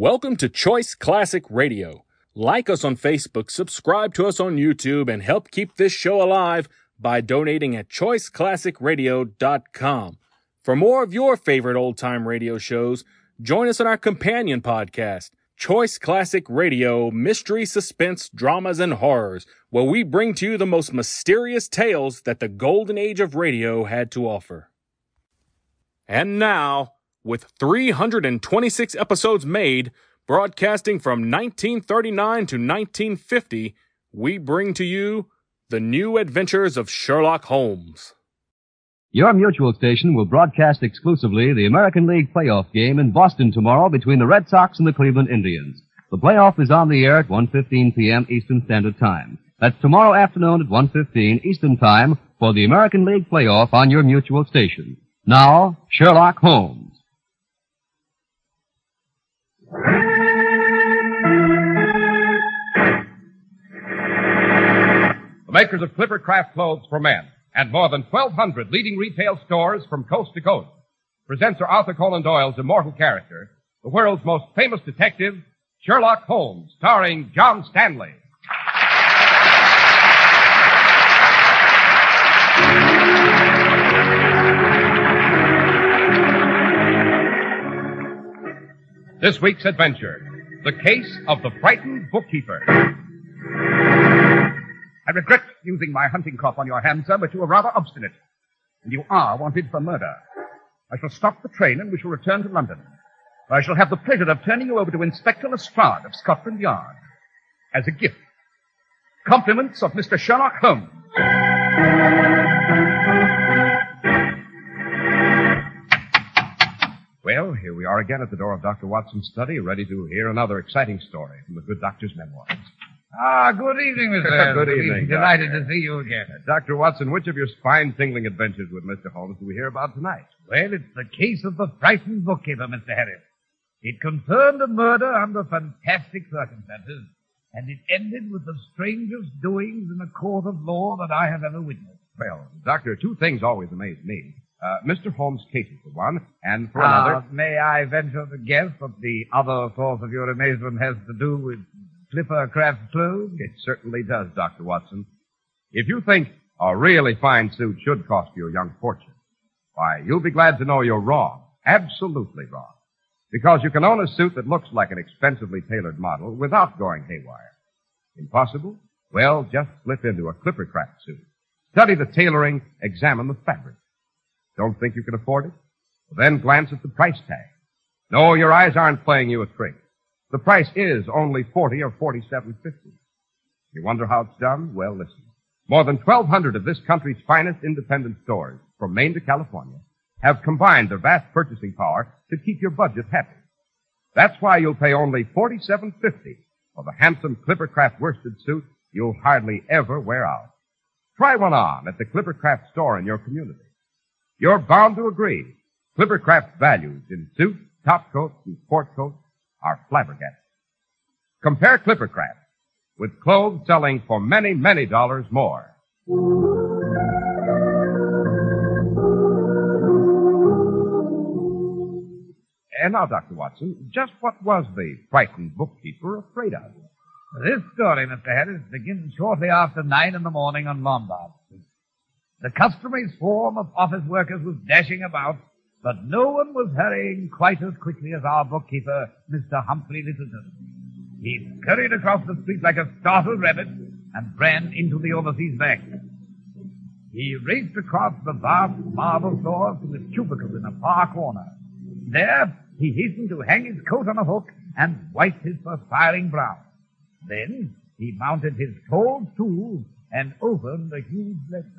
Welcome to Choice Classic Radio. Like us on Facebook, subscribe to us on YouTube, and help keep this show alive by donating at choiceclassicradio.com. For more of your favorite old time radio shows, join us on our companion podcast, Choice Classic Radio Mystery, Suspense, Dramas, and Horrors, where we bring to you the most mysterious tales that the golden age of radio had to offer. And now, with 326 episodes made, broadcasting from 1939 to 1950, we bring to you the new adventures of Sherlock Holmes. Your mutual station will broadcast exclusively the American League playoff game in Boston tomorrow between the Red Sox and the Cleveland Indians. The playoff is on the air at 1.15 p.m. Eastern Standard Time. That's tomorrow afternoon at 1.15 Eastern Time for the American League playoff on your mutual station. Now, Sherlock Holmes. The makers of Clipper Craft clothes for men and more than 1,200 leading retail stores from coast to coast present Sir Arthur Conan Doyle's immortal character, the world's most famous detective, Sherlock Holmes, starring John Stanley. This week's adventure, the case of the frightened bookkeeper. I regret using my hunting crop on your hands, sir, but you are rather obstinate. And you are wanted for murder. I shall stop the train and we shall return to London. I shall have the pleasure of turning you over to Inspector Lestrade of Scotland Yard. As a gift. Compliments of Mr. Sherlock Holmes. Are again at the door of Dr. Watson's study, ready to hear another exciting story from the good doctor's memoirs. Ah, good evening, Mr. Holmes. Good evening, Delighted Doctor. to see you again. Uh, Dr. Watson, which of your spine-tingling adventures with Mr. Holmes do we hear about tonight? Well, it's the case of the frightened bookkeeper, Mr. Harris. It concerned a murder under fantastic circumstances, and it ended with the strangest doings in a court of law that I have ever witnessed. Well, Doctor, two things always amaze me. Uh, Mr. Holmes' case is for one, and for Ah, another... may I venture to guess what the other source of your amazement has to do with Clipper Craft clothes? It certainly does, Dr. Watson. If you think a really fine suit should cost you a young fortune, why, you'll be glad to know you're wrong. Absolutely wrong. Because you can own a suit that looks like an expensively tailored model without going haywire. Impossible? Well, just slip into a Clipper Craft suit. Study the tailoring, examine the fabric. Don't think you can afford it? Well, then glance at the price tag. No, your eyes aren't playing you a trick. The price is only forty or forty-seven fifty. You wonder how it's done? Well, listen. More than 1,200 of this country's finest independent stores, from Maine to California, have combined their vast purchasing power to keep your budget happy. That's why you'll pay only forty-seven fifty for the handsome Clippercraft worsted suit you'll hardly ever wear out. Try one on at the Clippercraft store in your community. You're bound to agree. Clippercraft's values in suits, top coats, and sport coats are flabbergasting. Compare Clippercraft with clothes selling for many, many dollars more. And now, Dr. Watson, just what was the frightened bookkeeper afraid of? This story, Mr. Harris, begins shortly after nine in the morning on Lombard Street. The customary swarm of office workers was dashing about, but no one was hurrying quite as quickly as our bookkeeper, Mr. Humphrey Littleton. He scurried across the street like a startled rabbit and ran into the overseas bank. He raced across the vast marble floor to his cubicle in a far corner. There, he hastened to hang his coat on a hook and wipe his perspiring brow. Then, he mounted his tall stool and opened a huge ledger.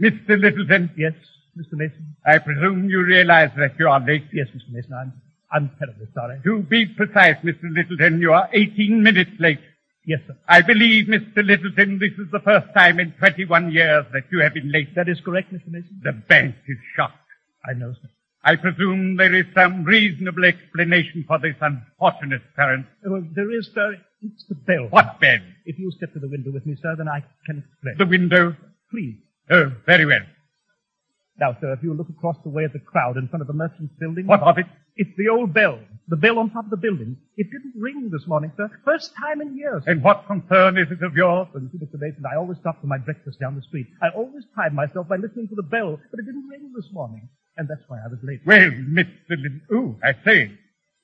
Mr. Littleton. Yes, Mr. Mason. I presume you realize that you are late. Yes, Mr. Mason. I'm, I'm terribly sorry. To be precise, Mr. Littleton, you are 18 minutes late. Yes, sir. I believe, Mr. Littleton, this is the first time in 21 years that you have been late. That is correct, Mr. Mason. The bank is shocked. I know, sir. I presume there is some reasonable explanation for this unfortunate occurrence. Uh, well, there is, sir. It's the bell. What bell? If you step to the window with me, sir, then I can explain. The window? Please. Oh, very well. Now, sir, if you look across the way at the crowd in front of the merchant's building. What of it? It's the old bell. The bell on top of the building. It didn't ring this morning, sir. First time in years. And what concern is it of yours? Well, you see, Mr. Mason, I always stop for my breakfast down the street. I always pride myself by listening to the bell, but it didn't ring this morning. And that's why I was late. Well, Mr. Lin... Oh, I say.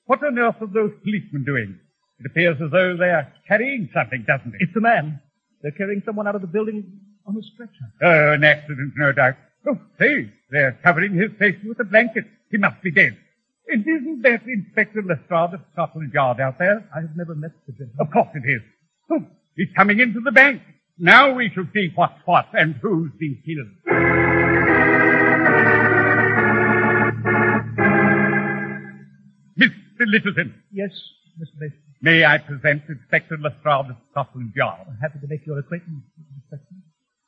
What on earth are those policemen doing? It appears as though they are carrying something, doesn't it? It's a man. They're carrying someone out of the building on a stretcher. Oh, an accident, no doubt. Oh, say, they're covering his face with a blanket. He must be dead. And isn't that Inspector Lestrade of Scotland Yard out there? I have never met the gentleman. Of course it is. Oh, he's coming into the bank. Now we shall see what's what and who's been killed. Mr. Littleton, Yes, Mr. Mason. may I present Inspector Lestrade of Scotland Yard? I'm happy to make your acquaintance.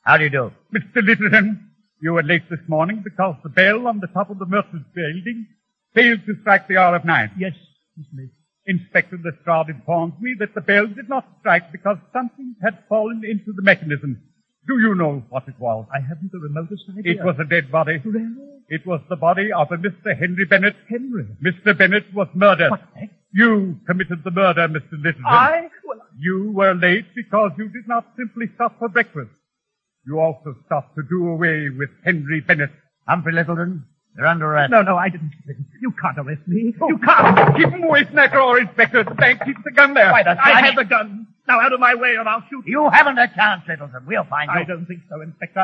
How do you do? Mr. Littleton, you were late this morning because the bell on the top of the merchant's building failed to strike the hour of nine. Yes, Mr. Mason. Inspector Lestrade informs me that the bell did not strike because something had fallen into the mechanism. Do you know what it was? I haven't the remotest idea. It was a dead body. Really? It was the body of a Mr. Henry Bennett. Henry. Mr. Bennett was murdered. What? heck? You committed the murder, Mr. Littleton. I? Well, You were late because you did not simply stop for breakfast. You also stopped to do away with Henry Bennett. Humphrey Littleton, you're under arrest. no, no, I didn't. You can't arrest me. You can't. Keep him away that door, Inspector. The bank keeps the gun there. Why, the I have the gun. Now out of my way or I'll shoot you. You haven't a chance, Littleton. We'll find you. I don't think so, Inspector.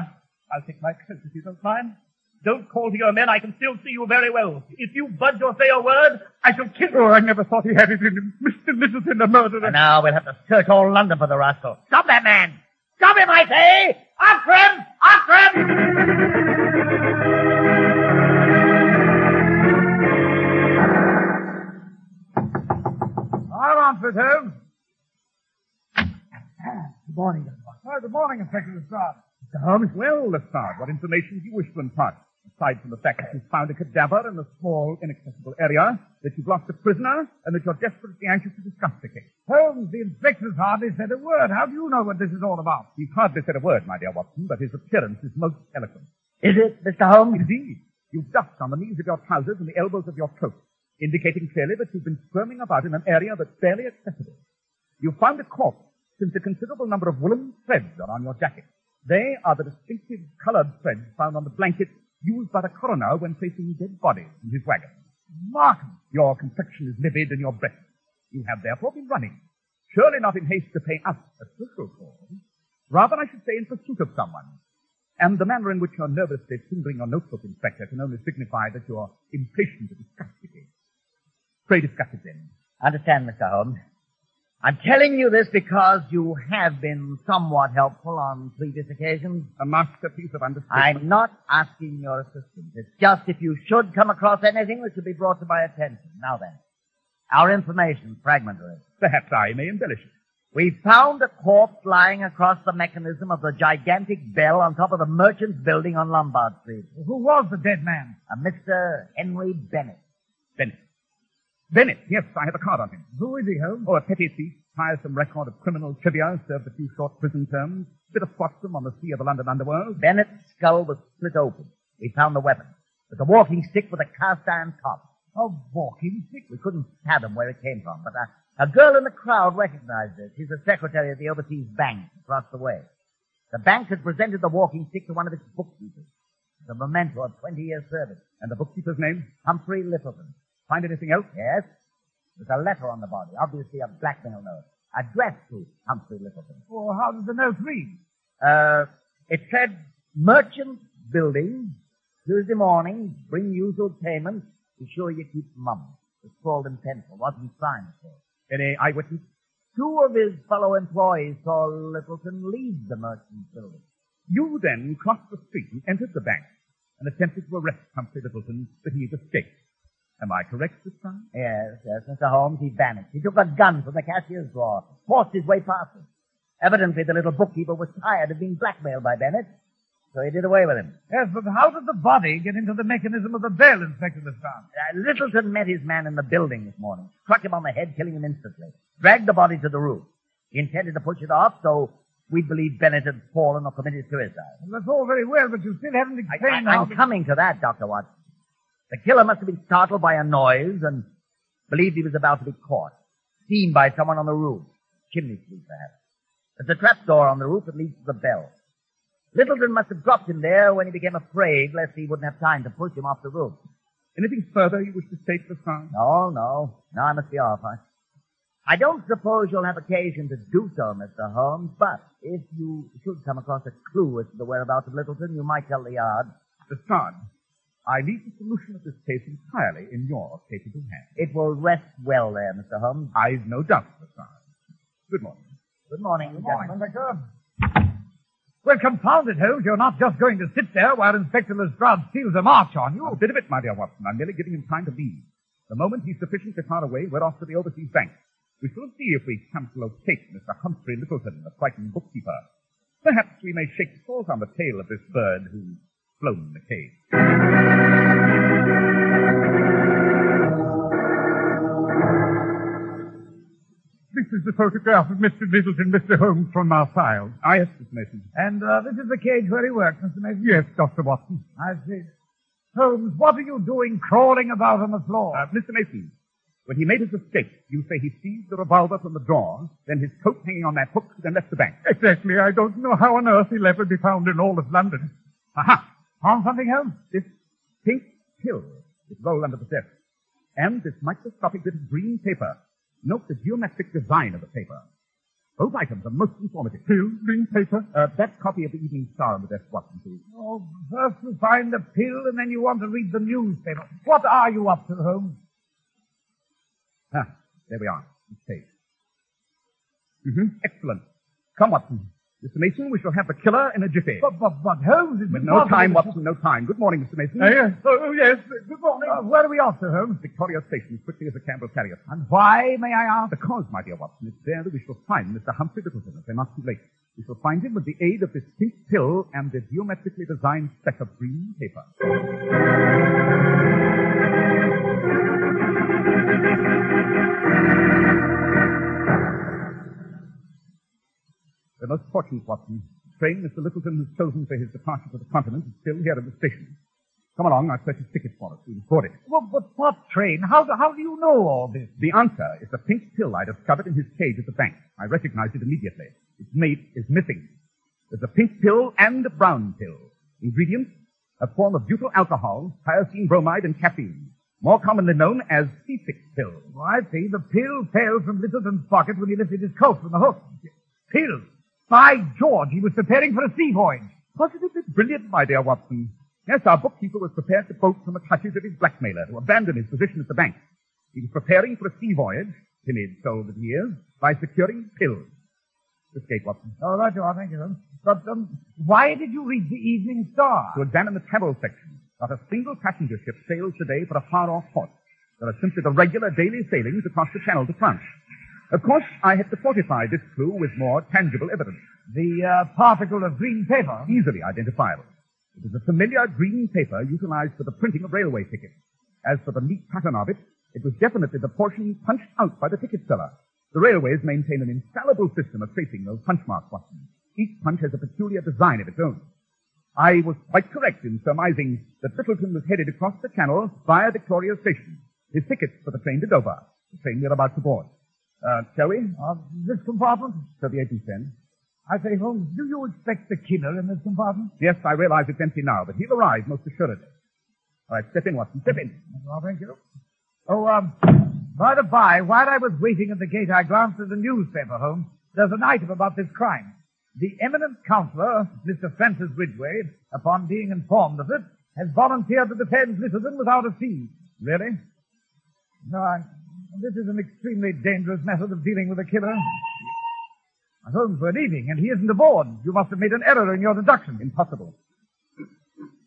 I'll take my coat if you don't mind. Don't call to your men. I can still see you very well. If you budge or say a word, I shall kill you. Oh, I never thought he had it in him. Mr. Littleton, a murderer. And now we'll have to search all London for the rascal. Stop that man! Stop him, I say! After him! After him! All on, Fitzhugh. Good morning, Dunbar. Oh, good morning, Inspector Lestrade. Mr. Holmes. Well, Lestrade, what information do you wish to impart? Aside from the fact that you've found a cadaver in a small, inaccessible area, that you've lost a prisoner, and that you're desperately anxious to discuss the case. Holmes, the inspector's hardly said a word. How do you know what this is all about? He's hardly said a word, my dear Watson, but his appearance is most eloquent. Is it, Mr. Holmes? Indeed, you've dust on the knees of your trousers and the elbows of your coat, indicating clearly that you've been squirming about in an area that's barely accessible. You've found a corpse since a considerable number of woolen threads are on your jacket. They are the distinctive colored threads found on the blanket used by the coroner when placing dead bodies in his wagon. Markham, your complexion is livid and your breath. You have therefore been running. Surely not in haste to pay us a social call. Rather, I should say, in pursuit of someone. And the manner in which you're nervously fingering your notebook, Inspector, can only signify that you're impatient to discuss the case. Pray discuss it then. Understand, Mr. Holmes. I'm telling you this because you have been somewhat helpful on previous occasions. A masterpiece of understanding. I'm not asking your assistance. It's just if you should come across anything that should be brought to my attention. Now then, our information fragmentary. Perhaps I may embellish it. We found a corpse lying across the mechanism of the gigantic bell on top of the merchant's building on Lombard Street. Who was the dead man? A Mr. Henry Bennett. Bennett. Bennett, yes, I have a card on him. Who is he, Holmes? Oh, a petty thief, tiresome record of criminal trivia, served a few short prison terms, bit of flotsam on the sea of the London underworld. Bennett's skull was split open. We found the weapon. It was a walking stick with a cast iron top. A walking stick. We couldn't fathom where it came from, but a, a girl in the crowd recognized it. She's the secretary of the overseas bank across the way. The bank had presented the walking stick to one of its bookkeepers. It's a memento of 20 years service. And the bookkeeper's name? Humphrey Littleton. Find anything else? Yes? There's a letter on the body, obviously a blackmail note, addressed to Humphrey Littleton. Well, how does the note read? Uh, it said, Merchant Building, Tuesday morning, bring usual payment, be sure you keep mum. It's scrawled in pencil, wasn't signed, course. Any eyewitness? Two of his fellow employees saw Littleton leave the merchant building. You then crossed the street and entered the bank and attempted to arrest Humphrey Littleton, but he escaped. Am I correct this time? Yes, yes, Mr. Holmes, he vanished. He took a gun from the cashier's drawer, forced his way past us. Evidently, the little bookkeeper was tired of being blackmailed by Bennett, so he did away with him. Yes, but how did the body get into the mechanism of the bell, Inspector Lestrade? Uh, Littleton met his man in the building this morning, struck him on the head, killing him instantly, dragged the body to the roof. He intended to push it off, so we believe Bennett had fallen or committed suicide. Well, that's all very well, but you still haven't I, explained I, how... I'm coming to that, Dr. Watson. The killer must have been startled by a noise and believed he was about to be caught. Seen by someone on the roof. Chimney sweep, perhaps. There's a trap door on the roof that leads to the bell. Littleton must have dropped him there when he became afraid lest he wouldn't have time to push him off the roof. Anything further you wish to state, Lestrade? No, no. Now I must be off. I, I don't suppose you'll have occasion to do so, Mr. Holmes, but if you should come across a clue as to the whereabouts of Littleton, you might tell the yard. The Lestrade, I leave the solution of this case entirely in your capable hands. It will rest well there, Mr. Holmes. I've no doubt, Lestrade. Good morning. Good morning, Good morning, gentlemen. Well, confound it, Holmes. You're not just going to sit there while Inspector Lestrade steals a march on you. A bit of it, my dear Watson. I'm merely giving him time to leave. The moment he's sufficiently far away, we're off to the overseas bank. We shall see if we come to locate Mr. Humphrey Littleton, the frightened bookkeeper. Perhaps we may shake salt on the tail of this bird who's flown the cage. This is the photograph of Mr. Littleton, Mr. Holmes, from our files. Ah, yes, Mr. Mason. And uh, this is the cage where he works, Mr. Mason? Yes, Dr. Watson. I see. Holmes, what are you doing crawling about on the floor? Uh, Mr. Mason, when he made his escape, you say he seized the revolver from the drawer, then his coat hanging on that hook, then left the bank. exactly. I don't know how on earth he'll ever be found in all of London. Aha! Found something else? This pink pill is rolled under the desk. And this microscopic bit of green paper. Note the geometric design of the paper. Both items are most informative. Pill, green paper. Uh, that copy of the Evening Star on the desk, Watson, please. Oh, first you find the pill and then you want to read the newspaper. What are you up to, Holmes? Ah, there we are. It's page. Mm-hmm. Excellent. Come, Watson. Mr. Mason, we shall have the killer in a jiffy. But, but, but Holmes, it's no time, Watson, no time. Good morning, Mr. Mason. Uh, yes. Oh, yes. Good morning. Uh, where are we off to, Holmes? Victoria Station, as quickly as the cab will carry us. And why, may I ask? Because, my dear Watson, it's there that we shall find Mr. Humphrey Littleton, as they must be late. We shall find him with the aid of this pink pill and the geometrically designed speck of green paper. Fortunate, Watson. The train Mr. Littleton has chosen for his departure for the continent is still here at the station. Come along, I've purchased tickets for us. We will board it. Well, but what train? How do, how do you know all this? The answer is the pink pill I discovered in his cage at the bank. I recognized it immediately. Its mate is missing. There's a pink pill and a brown pill. Ingredients, a form of butyl alcohol, tyrosine bromide, and caffeine. More commonly known as seasick pill. Oh, I see. The pill fell from Littleton's pocket when he lifted his coat from the hook. Pill. By George, he was preparing for a sea voyage. Positively brilliant, my dear Watson. Yes, our bookkeeper was prepared to bolt from the clutches of his blackmailer, to abandon his position at the bank. He was preparing for a sea voyage, timid soul that he is, by securing pills. Escape, Watson. Oh, right you are. Thank you. But um, why did you read the Evening Star? To examine the travel section. Not a single passenger ship sails today for a far-off port. There are simply the regular daily sailings across the channel to France. Of course, I had to fortify this clue with more tangible evidence, The uh, particle of green paper. easily identifiable. It is a familiar green paper utilized for the printing of railway tickets. As for the neat pattern of it, it was definitely the portion punched out by the ticket seller. The railways maintain an infallible system of tracing those punch marks, Watson. Each punch has a peculiar design of its own. I was quite correct in surmising that Littleton was headed across the channel via Victoria Station. His tickets for the train to Dover, the train we're about to board. Uh, shall we? Uh, this compartment? So the agent then. I say, Holmes, do you expect the killer in this compartment? Yes, I realize it's empty now, but he'll arrive most assuredly. All right, step in, Watson. Step in. Well, thank you. Oh, um, by the by, while I was waiting at the gate, I glanced at the newspaper, Holmes. There's an item about this crime. The eminent counselor, Mr. Francis Ridgway, upon being informed of it, has volunteered to defend Littleton without a fee. Really? No, I, this is an extremely dangerous method of dealing with a killer. Holmes, we're leaving, and he isn't aboard. You must have made an error in your deduction. Impossible.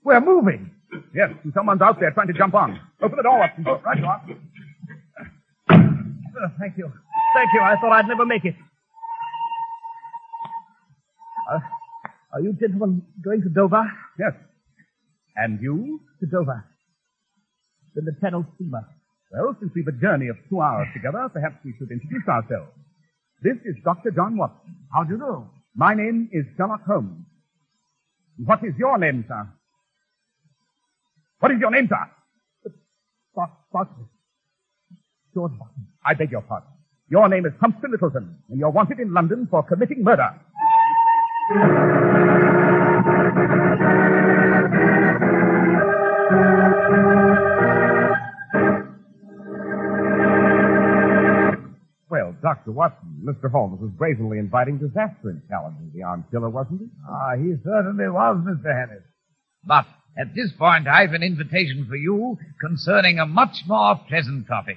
We're moving. Yes, and someone's out there trying to jump on. Open the door, Watson. Oh, right you are. Uh, thank you. Thank you. I thought I'd never make it. Uh, are you gentlemen going to Dover? Yes. And you? To Dover. The Channel steamer. Well, since we've a journey of two hours together, perhaps we should introduce ourselves. This is Dr. John Watson. How do you know? My name is Sherlock Holmes. What is your name, sir? What is your name, sir? George Bartley. I beg your pardon. Your name is Humphrey Littleton, and you're wanted in London for committing murder. Dr. Watson, Mr. Holmes was brazenly inviting disaster in challenging the armed killer, wasn't he? Ah, he certainly was, Mr. Harris. But at this point, I've an invitation for you concerning a much more pleasant topic.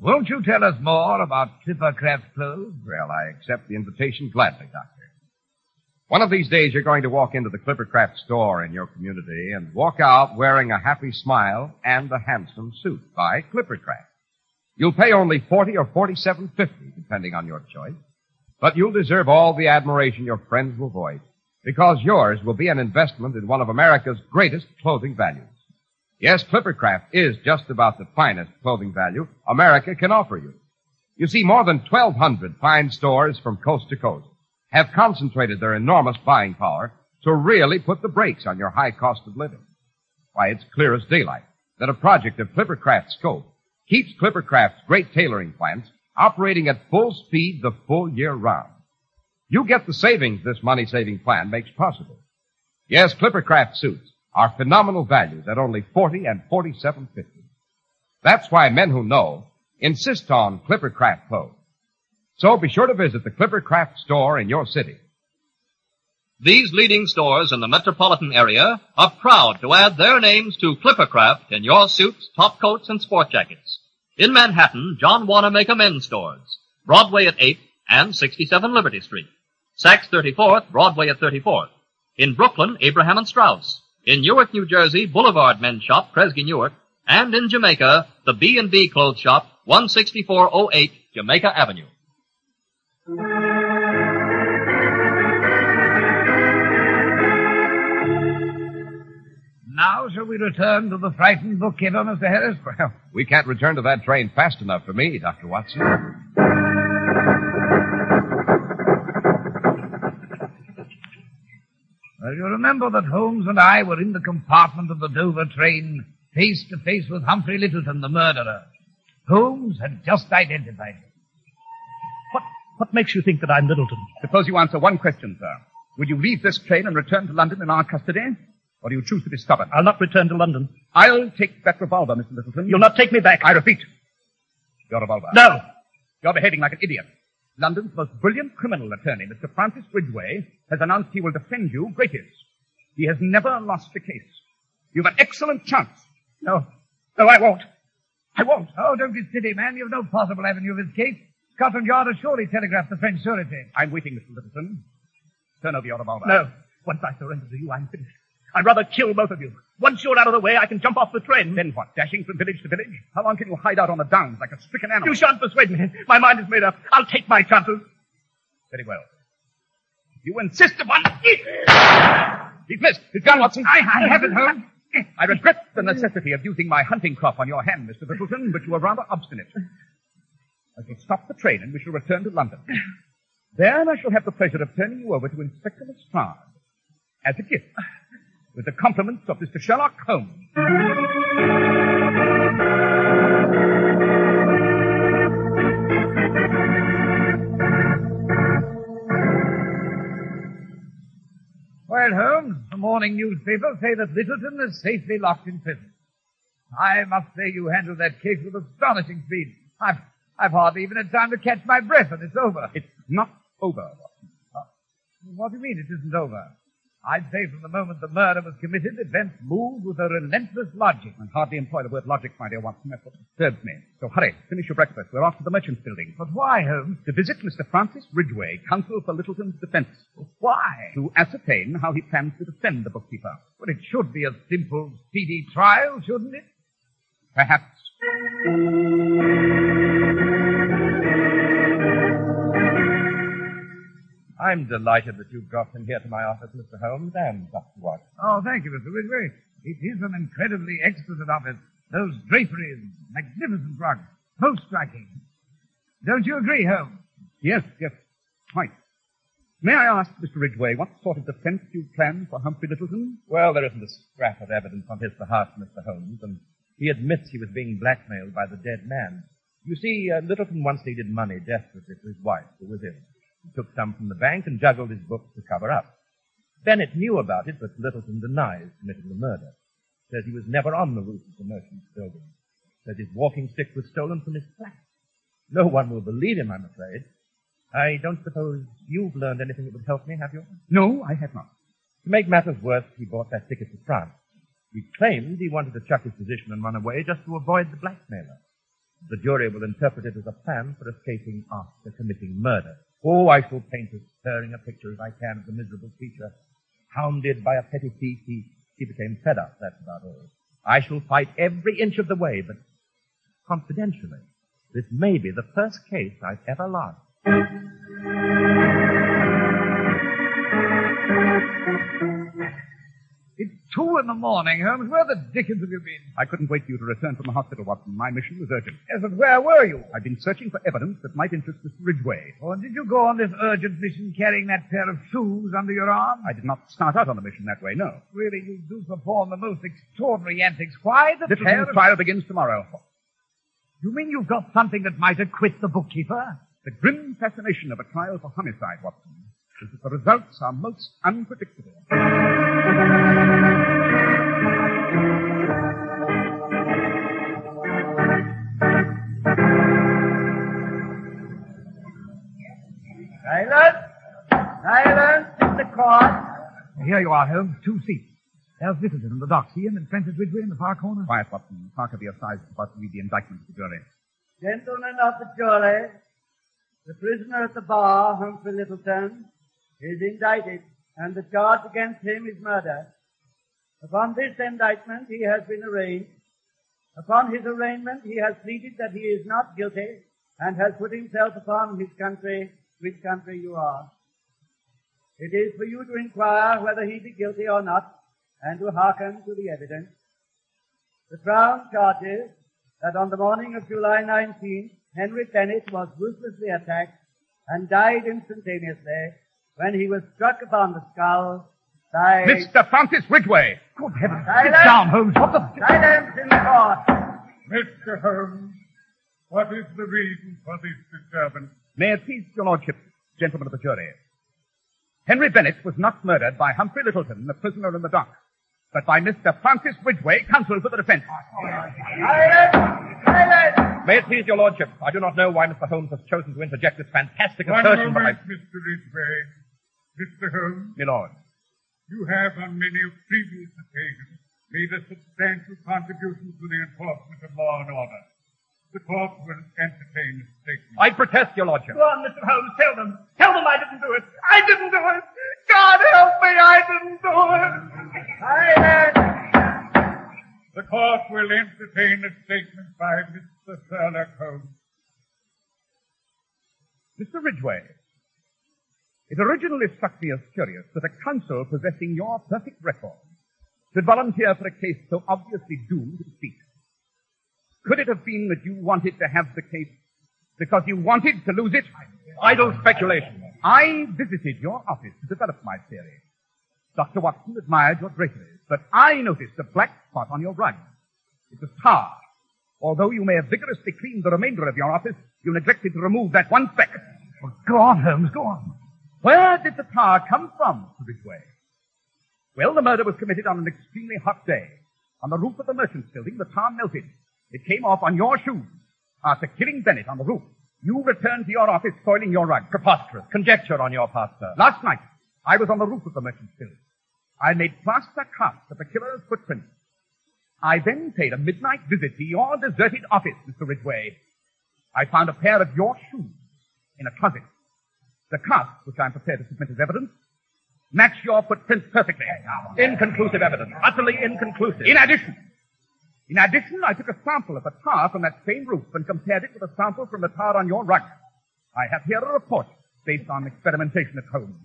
Won't you tell us more about Clippercraft clothes? Well, I accept the invitation gladly, Doctor. One of these days, you're going to walk into the Clippercraft store in your community and walk out wearing a happy smile and a handsome suit by Clippercraft. You'll pay only forty or forty-seven fifty, depending on your choice. But you'll deserve all the admiration your friends will voice, because yours will be an investment in one of America's greatest clothing values. Yes, Clippercraft is just about the finest clothing value America can offer you. You see, more than 1,200 fine stores from coast to coast have concentrated their enormous buying power to really put the brakes on your high cost of living. Why, it's clear as daylight that a project of Clippercraft's scope keeps Clippercraft's great tailoring plants operating at full speed the full year round. You get the savings this money saving plan makes possible. Yes, Clippercraft suits are phenomenal values at only 40 and 47.50. That's why men who know insist on Clippercraft clothes. So be sure to visit the Clippercraft store in your city. These leading stores in the metropolitan area are proud to add their names to Clippercraft in your suits, top coats, and sport jackets. In Manhattan, John Wanamaker Men's Stores, Broadway at 8th and 67 Liberty Street. Saks 34th, Broadway at 34th. In Brooklyn, Abraham and Straus. In Newark, New Jersey, Boulevard Men's Shop, Kresge Newark. And in Jamaica, the B&B Clothes Shop, 16408 Jamaica Avenue. Now shall we return to the frightened bookkeeper, Mr. Harris? Well, we can't return to that train fast enough for me, Dr. Watson. Well, you remember that Holmes and I were in the compartment of the Dover train, face to face with Humphrey Littleton, the murderer. Holmes had just identified him. What, what makes you think that I'm Littleton? Suppose you answer one question, sir. Will you leave this train and return to London in our custody? Or do you choose to be stubborn? I'll not return to London. I'll take that revolver, Mr. Littleton. You'll not take me back. I repeat. Your revolver. No. You're behaving like an idiot. London's most brilliant criminal attorney, Mr. Francis Ridgway, has announced he will defend you gratis. He has never lost a case. You've an excellent chance. No. No, I won't. I won't. Oh, don't be silly, man. You've no possible avenue of escape. Scotland Yard has surely telegraphed the French Sûreté. I'm waiting, Mr. Littleton. Turn over your revolver. No. Once I surrender to you, I'm finished. I'd rather kill both of you. Once you're out of the way, I can jump off the train. Then what? Dashing from village to village? How long can you hide out on the downs like a stricken animal? You shan't persuade me. My mind is made up. I'll take my chances. Very well. If you insist upon it. He's missed. He's gone, Watson. I, I haven't heard. I regret the necessity of using my hunting crop on your hand, Mr. Littleton, but you were rather obstinate. I shall stop the train and we shall return to London. Then I shall have the pleasure of turning you over to Inspector Lestrade as a gift, with the compliments of Mr. Sherlock Holmes. Well, Holmes, the morning newspapers say that Littleton is safely locked in prison. I must say you handled that case with astonishing speed. I've, I've hardly even had time to catch my breath and it's over. It's not over, Watson. What do you mean it isn't over? I'd say from the moment the murder was committed, events moved with a relentless logic. I hardly employ the word logic, my dear Watson. That's what disturbs me. So hurry, finish your breakfast. We're off to the Merchants Building. But why, Holmes? To visit Mr. Francis Ridgway, counsel for Littleton's defense. Why? To ascertain how he plans to defend the bookkeeper. Well, it should be a simple, speedy trial, shouldn't it? Perhaps. I'm delighted that you've dropped in here to my office, Mr. Holmes, and Dr. Watson. Oh, thank you, Mr. Ridgway. It is an incredibly exquisite office. Those draperies, magnificent rugs, most striking. Don't you agree, Holmes? Yes, yes, quite. May I ask, Mr. Ridgway, what sort of defense you plan for Humphrey Littleton? Well, there isn't a scrap of evidence on his behalf, Mr. Holmes, and he admits he was being blackmailed by the dead man. You see, uh, Littleton once needed money desperately for his wife, who was ill. He took some from the bank and juggled his books to cover up. Bennett knew about it, but Littleton denies committing the murder. Says he was never on the roof of the merchant's building. Says his walking stick was stolen from his flat. No one will believe him, I'm afraid. I don't suppose you've learned anything that would help me, have you? No, I have not. To make matters worse, he bought that ticket to France. He claimed he wanted to chuck his position and run away just to avoid the blackmailer. The jury will interpret it as a plan for escaping after committing murder. Oh, I shall paint as stirring a picture as I can of the miserable creature. Hounded by a petty thief, he, he became fed up, that's about all. I shall fight every inch of the way, but confidentially, this may be the first case I've ever lost. It's two in the morning, Holmes. Where the dickens have you been? I couldn't wait for you to return from the hospital, Watson. My mission was urgent. Yes, but where were you? I've been searching for evidence that might interest Mr. Ridgway. Oh, and did you go on this urgent mission carrying that pair of shoes under your arm? I did not start out on the mission that way, no. Really, you do perform the most extraordinary antics. Why the pair Littleton's of... trial begins tomorrow. You mean you've got something that might acquit the bookkeeper? The grim fascination of a trial for homicide, Watson, is that the results are most unpredictable. Silence! Silence in the court! Here you are, Holmes. Two seats. There's Littleton in the dock. See him and Francis Ridgway in the far corner? Quiet, Watson. Parker be assize is about to read the indictment to the jury. Gentlemen of the jury, the prisoner at the bar, Humphrey Littleton, is indicted, and the charge against him is murder. Upon this indictment, he has been arraigned. Upon his arraignment, he has pleaded that he is not guilty, and has put himself upon his country, which country you are. It is for you to inquire whether he be guilty or not, and to hearken to the evidence. The Crown charges that on the morning of July 19th, Henry Bennett was ruthlessly attacked and died instantaneously when he was struck upon the skull by... Mr. Francis Ridgway! Good heavens. Silence! Sit down, Holmes. What the... Silence in the court! Mr. Holmes, what is the reason for this disturbance? May it please your lordship, gentlemen of the jury. Henry Bennett was not murdered by Humphrey Littleton, the prisoner in the dock, but by Mr. Francis Ridgway, counsel for the defense. Silence! Silence! May it please your lordship, I do not know why Mr. Holmes has chosen to interject this fantastic One assertion, but I... moment, Mr. Ridgway. Mr. Holmes, My lord. you have on many previous occasions made a substantial contribution to the enforcement of law and order. The court will entertain a statement. I protest, your lordship. Go on, Mr. Holmes. Tell them. Tell them I didn't do it. I didn't do it. God help me, I didn't do it. Silence! The court will entertain a statement by Mr. Sherlock Holmes. Mr. Ridgway, it originally struck me as curious that a counsel possessing your perfect record should volunteer for a case so obviously doomed to defeat. Could it have been that you wanted to have the case because you wanted to lose it? Idle speculation. I visited your office to develop my theory. Dr. Watson admired your draperies, but I noticed a black spot on your rug. It was tar. Although you may have vigorously cleaned the remainder of your office, you neglected to remove that one speck. Well, go on, Holmes. Go on. Where did the tar come from, Mr. Ridgway? Well, the murder was committed on an extremely hot day. On the roof of the merchant's building, the tar melted. It came off on your shoes. After killing Bennett on the roof, you returned to your office soiling your rug. Preposterous. Conjecture on your part, sir. Last night, I was on the roof of the merchant's building. I made plaster casts of the killer's footprints. I then paid a midnight visit to your deserted office, Mr. Ridgway. I found a pair of your shoes in a closet. The casts, which I'm prepared to submit as evidence, match your footprints perfectly. Inconclusive evidence. Utterly inconclusive. In addition, in addition, I took a sample of the tar from that same roof and compared it with a sample from the tar on your rug. I have here a report based on experimentation at home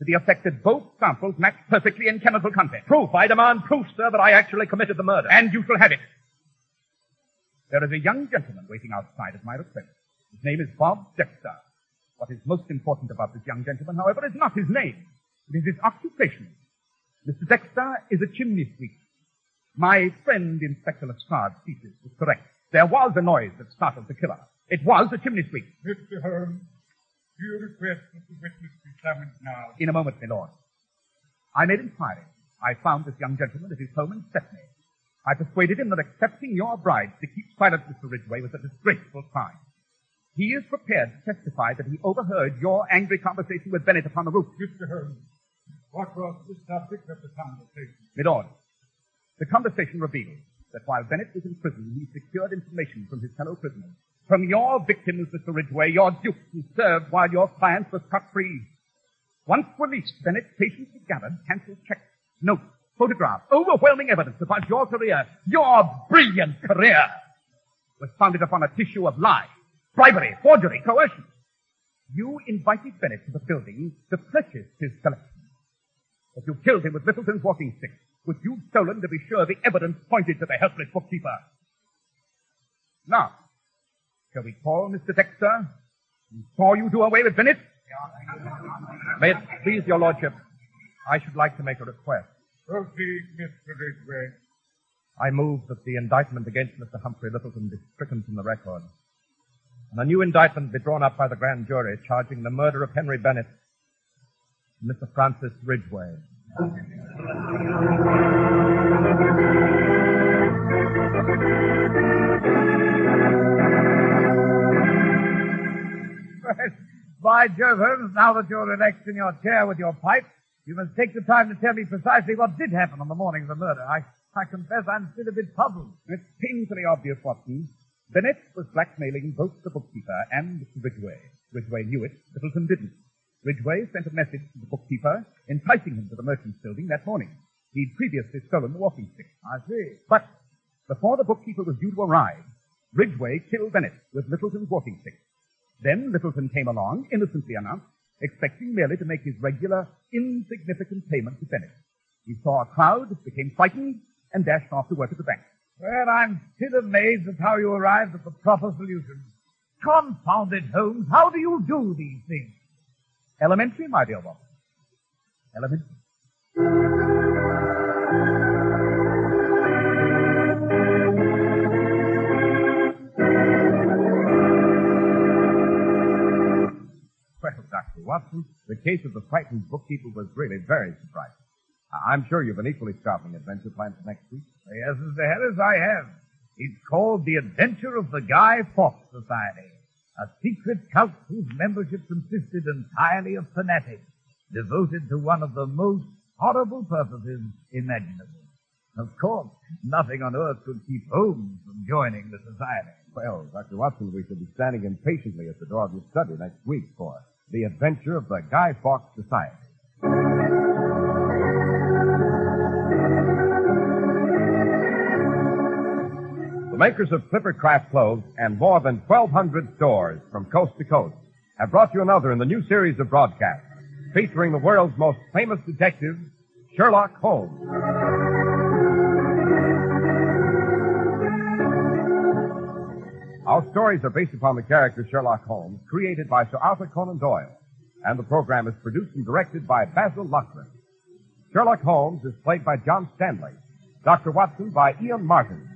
to the effect that both samples match perfectly in chemical content. Proof. I demand proof, sir, that I actually committed the murder. And you shall have it. There is a young gentleman waiting outside at my request. His name is Bob Dexter. What is most important about this young gentleman, however, is not his name. It is his occupation. Mr. Dexter is a chimney sweep. My friend Inspector Lestrade's thesis was correct. There was a noise that startled the killer. It was a chimney sweep. Mr. Holmes, do you request that the witness be summoned now? In a moment, my lord. I made inquiry. I found this young gentleman at his home in Stepney. I persuaded him that accepting your bride to keep silent, Mr. Ridgway, was a disgraceful crime. He is prepared to testify that he overheard your angry conversation with Bennett upon the roof. Mr. Holmes, what was the subject of the conversation? My lord, the conversation revealed that while Bennett was in prison, he secured information from his fellow prisoners. From your victims, Mr. Ridgway, your dupes who served while your clients were cut free. Once released, Bennett patiently gathered canceled checks, notes, photographs, overwhelming evidence about your career, your brilliant career, was founded upon a tissue of lies, bribery, forgery, coercion. You invited Bennett to the building to purchase his collection. But you killed him with Littleton's walking stick, which you'd stolen to be sure the evidence pointed to the helpless bookkeeper. Now, shall we call Mr. Dexter? He saw you do away with Bennett? May it please your lordship, I should like to make a request. Proceed, Mr. Ridgway. I move that the indictment against Mr. Humphrey Littleton be stricken from the record. And a new indictment be drawn up by the grand jury charging the murder of Henry Bennett and Mr. Francis Ridgway. By Jove, Holmes, now that you're relaxed in your chair with your pipe, you must take the time to tell me precisely what did happen on the morning of the murder. I, I confess I'm still a bit puzzled. It's painfully obvious, Watson. Bennett was blackmailing both the bookkeeper and. Ridgway. Ridgway knew it, Littleton didn't. Ridgway sent a message to the bookkeeper, enticing him to the merchant's building that morning. He'd previously stolen the walking stick. I see. But before the bookkeeper was due to arrive, Ridgway killed Bennett with Littleton's walking stick. Then Littleton came along, innocently enough, expecting merely to make his regular, insignificant payment to Bennett. He saw a crowd, became frightened, and dashed off to work at the bank. Well, I'm still amazed at how you arrived at the proper solution. Confounded, Holmes. How do you do these things? Elementary, my dear Watson. Elementary. Well, Dr. Watson, the case of the frightened bookkeeper was really very surprising. I'm sure you've an equally startling adventure planned for next week. Yes, Mr. Harris, I have. It's called The Adventure of the Guy Fawkes Society, a secret cult whose membership consisted entirely of fanatics, devoted to one of the most horrible purposes imaginable. Of course, nothing on earth could keep Holmes from joining the society. Well, Dr. Watson, we shall be standing impatiently at the door of your study next week for the adventure of the Guy Fawkes Society. The makers of Clipper Craft clothes and more than 1,200 stores from coast to coast have brought you another in the new series of broadcasts featuring the world's most famous detective, Sherlock Holmes. Our stories are based upon the character Sherlock Holmes, created by Sir Arthur Conan Doyle, and the program is produced and directed by Basil Loughrane. Sherlock Holmes is played by John Stanley, Dr. Watson by Ian Martin.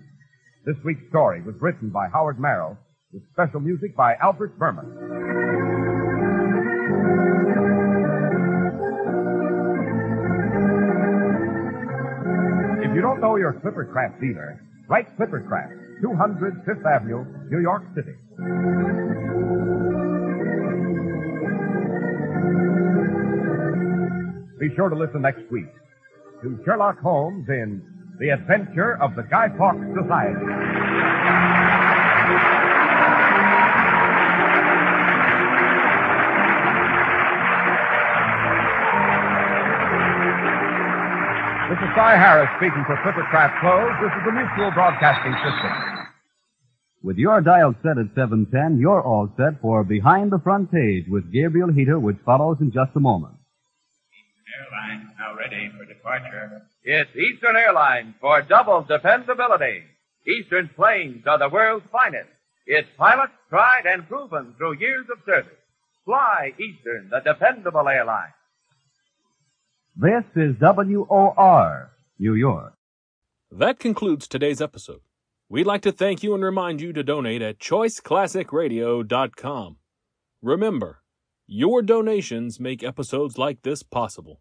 This week's story was written by Howard Merrill, with special music by Albert Buhrman. If you don't know your Clippercraft dealer, write Clippercraft, 200 Fifth Avenue, New York City. Be sure to listen next week to Sherlock Holmes in The Adventure of the Guy Fawkes Society. This is Cy Harris speaking for Clippercraft Clothes. This is the Mutual Broadcasting System. With your dial set at 710, you're all set for Behind the Front Page with Gabriel Heatter, which follows in just a moment. For departure. It's Eastern Airlines for double dependability. Eastern planes are the world's finest. Its pilots tried and proven through years of service. Fly Eastern, the dependable airline. This is WOR, New York. That concludes today's episode. We'd like to thank you and remind you to donate at choiceclassicradio.com. Remember, your donations make episodes like this possible.